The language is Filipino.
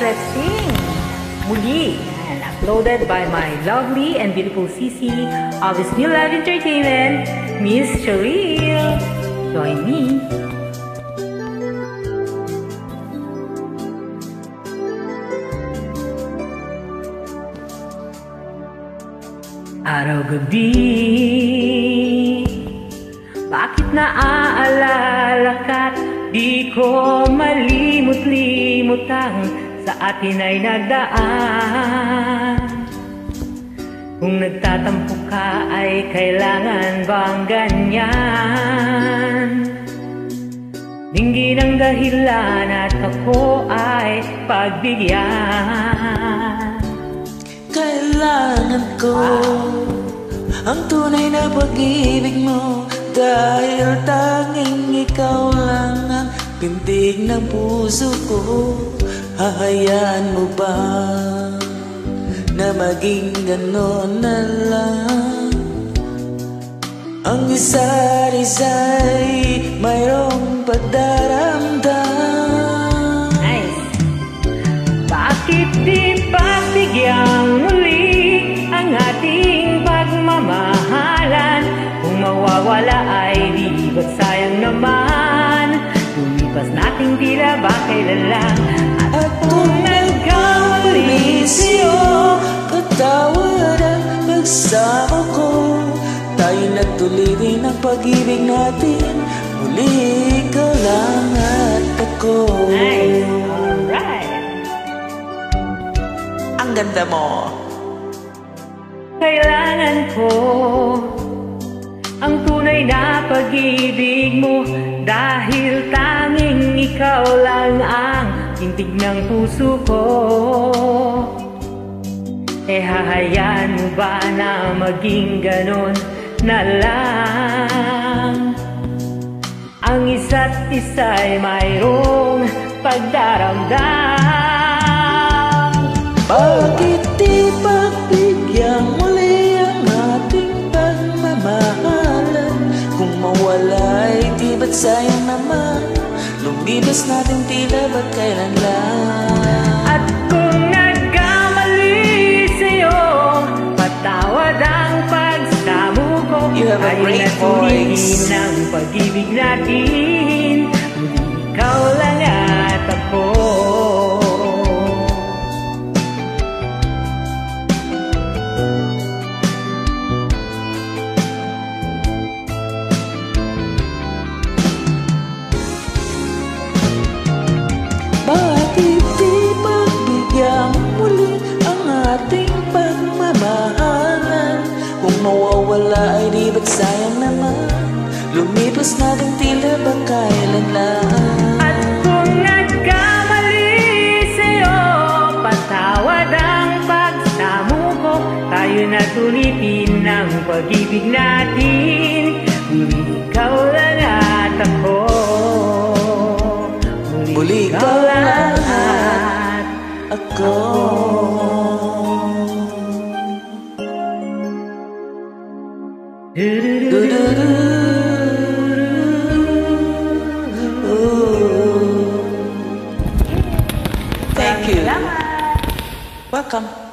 let's sing! Muli, and uploaded by my lovely and beautiful CC of this New Love Entertainment, Miss Cheryl. Join me. Araw-gabi Bakit naaalala ka't Di ko malimot-limot Sa atin ay nagdaan. Kung nagtatampo ka ay kailangan bang ganyan? Dinggin ang dahilan at ako ay pagbigyan. Kailangan ko ang tunay na pag-ibig mo. Dahil tanging ikaw lang ang pintig ng puso ko Hahayaan mo ba na maging ganon na lang Ang isa't isa'y mayroong pagdaramdam Nice! Bakit di pagbigyan muli ang ating pagmamahalan? Kung mawawala ay di ba't sayang naman? Lumipas nating tila ba kailan lang? Sa'yo, Patawad ang pagsama ko. Tayo nagtuloy ang pag-ibig natin. Muli ikaw lang at ako. Nice! Alright! Ang ganda mo. Kailangan ko ang tunay na pag-ibig mo. Dahil tanging ikaw lang ang tintig ng puso ko Eh hahayaan mo ba na maging ganon na lang? Ang isa't isa'y mayroong pagdaramdam. Bakit di pagbigyan muli ang ating pagmamahalan? Kung mawala ay di ba't sayang naman? Lumibas natin tila ba't kailan lang great voice. ang pag-ibig natin sayang naman Lumipas natin tila ba kailan lang At kung nagkamali sa'yo Patawad ang pagsamo ko. Tayo na tulitin ang pag-ibig natin. Muli ikaw lang at ako. Muli ikaw lang at Ako Thank you. Welcome.